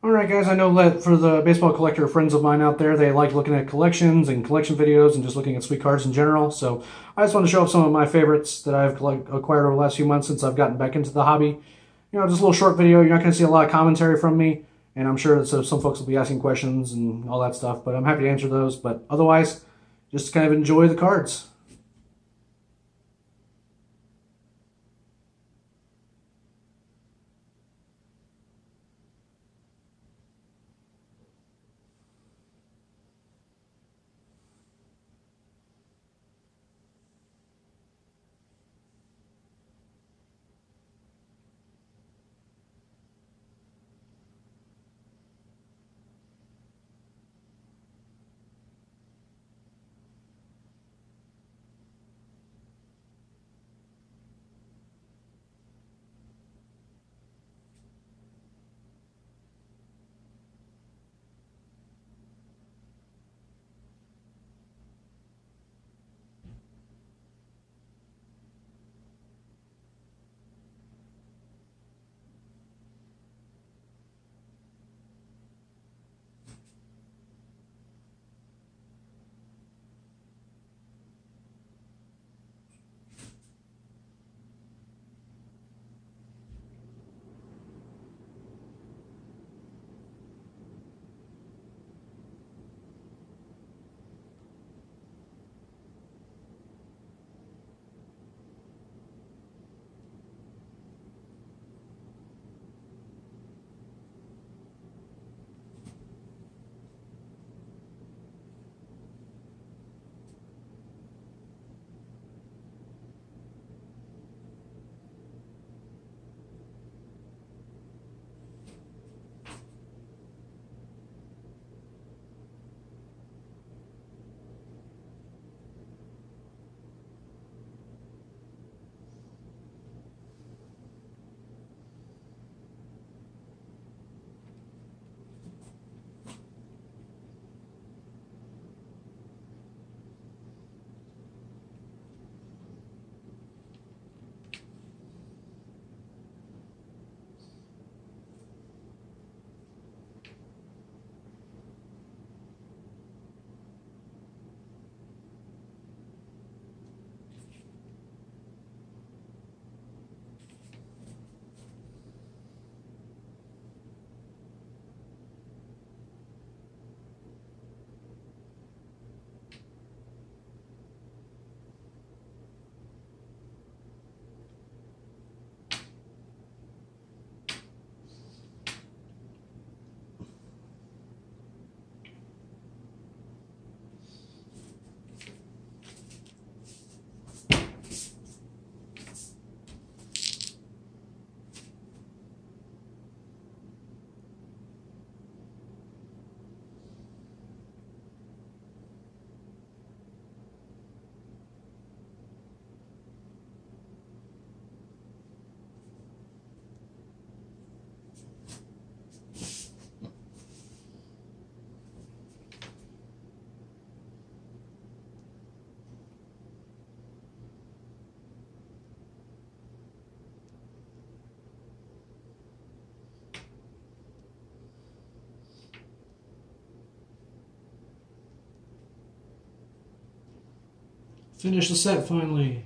Alright guys, I know that for the baseball collector friends of mine out there, they like looking at collections and collection videos and just looking at sweet cards in general. So I just want to show off some of my favorites that I've acquired over the last few months since I've gotten back into the hobby. You know, just a little short video. You're not going to see a lot of commentary from me. And I'm sure that some folks will be asking questions and all that stuff. But I'm happy to answer those. But otherwise, just kind of enjoy the cards. Finish the set finally.